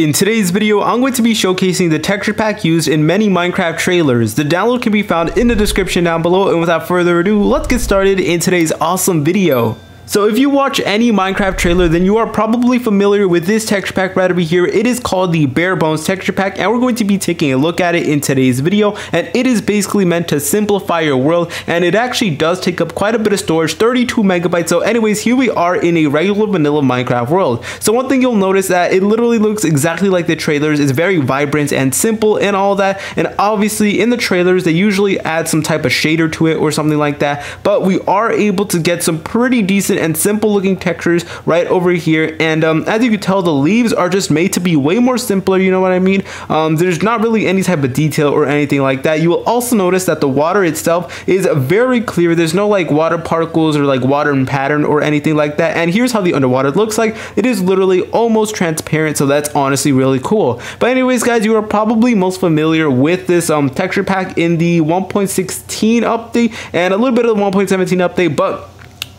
In today's video, I'm going to be showcasing the texture pack used in many Minecraft trailers. The download can be found in the description down below, and without further ado, let's get started in today's awesome video. So if you watch any Minecraft trailer, then you are probably familiar with this texture pack right over here. It is called the Bare Bones texture pack, and we're going to be taking a look at it in today's video. And it is basically meant to simplify your world, and it actually does take up quite a bit of storage, 32 megabytes. So anyways, here we are in a regular vanilla Minecraft world. So one thing you'll notice that it literally looks exactly like the trailers. It's very vibrant and simple and all that. And obviously in the trailers, they usually add some type of shader to it or something like that. But we are able to get some pretty decent and simple looking textures right over here. And um, as you can tell, the leaves are just made to be way more simpler, you know what I mean? Um, there's not really any type of detail or anything like that. You will also notice that the water itself is very clear. There's no like water particles or like water pattern or anything like that. And here's how the underwater looks like. It is literally almost transparent, so that's honestly really cool. But anyways, guys, you are probably most familiar with this um, texture pack in the 1.16 update and a little bit of the 1.17 update, but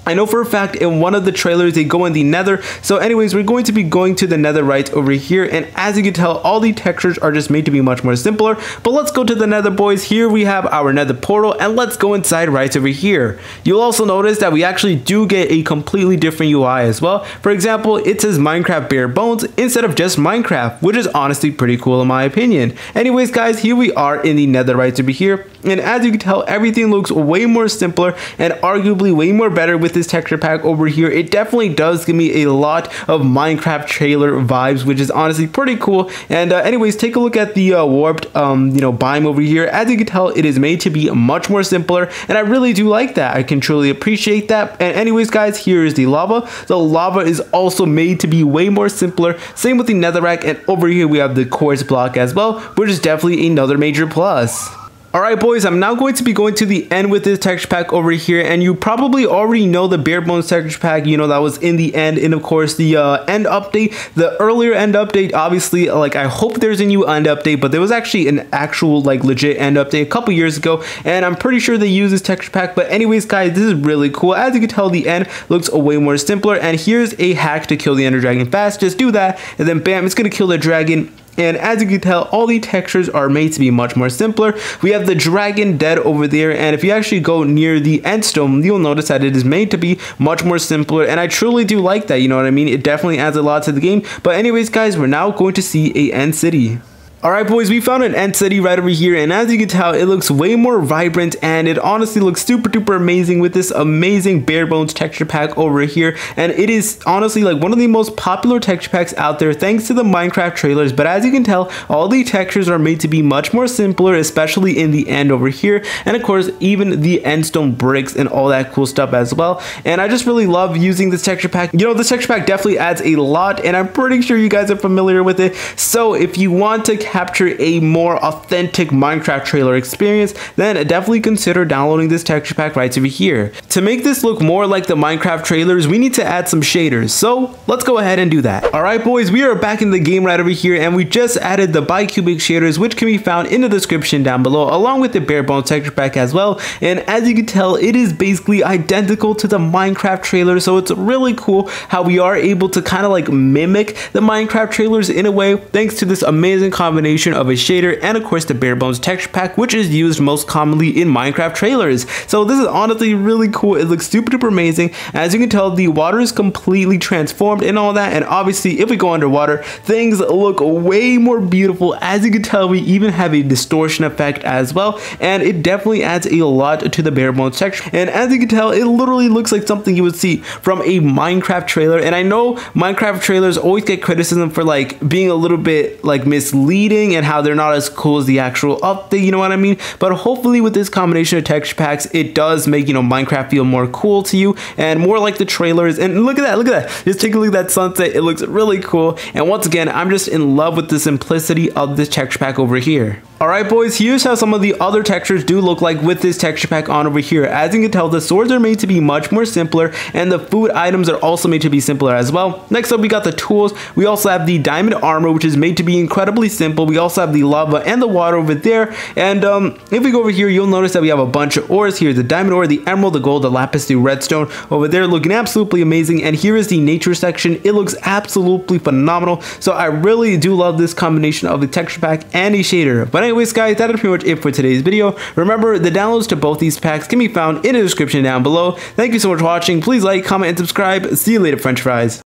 I know for a fact in one of the trailers they go in the nether. So anyways, we're going to be going to the nether right over here. And as you can tell, all the textures are just made to be much more simpler. But let's go to the nether boys. Here we have our nether portal and let's go inside right over here. You'll also notice that we actually do get a completely different UI as well. For example, it says Minecraft bare bones instead of just Minecraft, which is honestly pretty cool in my opinion. Anyways, guys, here we are in the nether right over here. And as you can tell, everything looks way more simpler and arguably way more better with this texture pack over here. It definitely does give me a lot of Minecraft trailer vibes, which is honestly pretty cool. And uh, anyways, take a look at the uh, warped, um, you know, biome over here. As you can tell, it is made to be much more simpler, and I really do like that. I can truly appreciate that. And anyways, guys, here is the lava. The lava is also made to be way more simpler. Same with the netherrack, and over here we have the quartz block as well, which is definitely another major plus. Alright boys, I'm now going to be going to the end with this texture pack over here and you probably already know the bare bones texture pack, you know, that was in the end and of course the uh, end update, the earlier end update, obviously, like I hope there's a new end update, but there was actually an actual like legit end update a couple years ago and I'm pretty sure they use this texture pack, but anyways guys, this is really cool. As you can tell, the end looks way more simpler and here's a hack to kill the ender dragon fast. Just do that and then bam, it's gonna kill the dragon and as you can tell, all the textures are made to be much more simpler. We have the dragon dead over there. And if you actually go near the end stone, you'll notice that it is made to be much more simpler. And I truly do like that. You know what I mean? It definitely adds a lot to the game. But anyways, guys, we're now going to see a end city. Alright boys, we found an end city right over here and as you can tell it looks way more vibrant and it honestly looks super duper amazing with this amazing bare bones texture pack over here and it is honestly like one of the most popular texture packs out there thanks to the Minecraft trailers but as you can tell all the textures are made to be much more simpler especially in the end over here and of course even the endstone bricks and all that cool stuff as well and I just really love using this texture pack. You know this texture pack definitely adds a lot and I'm pretty sure you guys are familiar with it so if you want to capture a more authentic Minecraft trailer experience, then definitely consider downloading this texture pack right over here. To make this look more like the Minecraft trailers, we need to add some shaders, so let's go ahead and do that. Alright boys, we are back in the game right over here, and we just added the bicubic shaders, which can be found in the description down below, along with the bare bones texture pack as well, and as you can tell, it is basically identical to the Minecraft trailer, so it's really cool how we are able to kind of like mimic the Minecraft trailers in a way, thanks to this amazing combination combination of a shader and of course the bare bones texture pack which is used most commonly in Minecraft trailers. So this is honestly really cool. It looks super duper amazing. As you can tell the water is completely transformed and all that and obviously if we go underwater things look way more beautiful. As you can tell we even have a distortion effect as well and it definitely adds a lot to the bare bones texture and as you can tell it literally looks like something you would see from a Minecraft trailer and I know Minecraft trailers always get criticism for like being a little bit like misleading and how they're not as cool as the actual update, you know what I mean? But hopefully with this combination of texture packs, it does make, you know, Minecraft feel more cool to you and more like the trailers. And look at that, look at that. Just take a look at that sunset. It looks really cool. And once again, I'm just in love with the simplicity of this texture pack over here. Alright boys, here's how some of the other textures do look like with this texture pack on over here. As you can tell, the swords are made to be much more simpler and the food items are also made to be simpler as well. Next up, we got the tools. We also have the diamond armor, which is made to be incredibly simple simple. We also have the lava and the water over there. And um, if we go over here, you'll notice that we have a bunch of ores here. The diamond ore, the emerald, the gold, the lapis, the redstone over there looking absolutely amazing. And here is the nature section. It looks absolutely phenomenal. So I really do love this combination of the texture pack and a shader. But anyways, guys, that is pretty much it for today's video. Remember, the downloads to both these packs can be found in the description down below. Thank you so much for watching. Please like, comment, and subscribe. See you later, french fries.